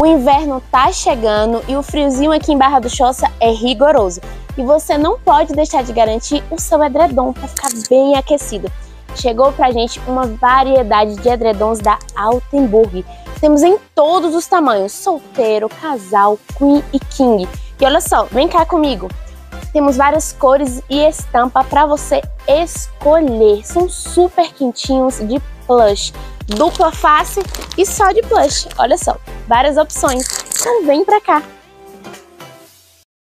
O inverno tá chegando e o friozinho aqui em Barra do Choça é rigoroso. E você não pode deixar de garantir o seu edredom para ficar bem aquecido. Chegou pra gente uma variedade de edredons da Altenburg. Temos em todos os tamanhos, solteiro, casal, queen e king. E olha só, vem cá comigo. Temos várias cores e estampa para você escolher. São super quentinhos de plush, dupla face e só de plush. Olha só, várias opções. Então vem pra cá.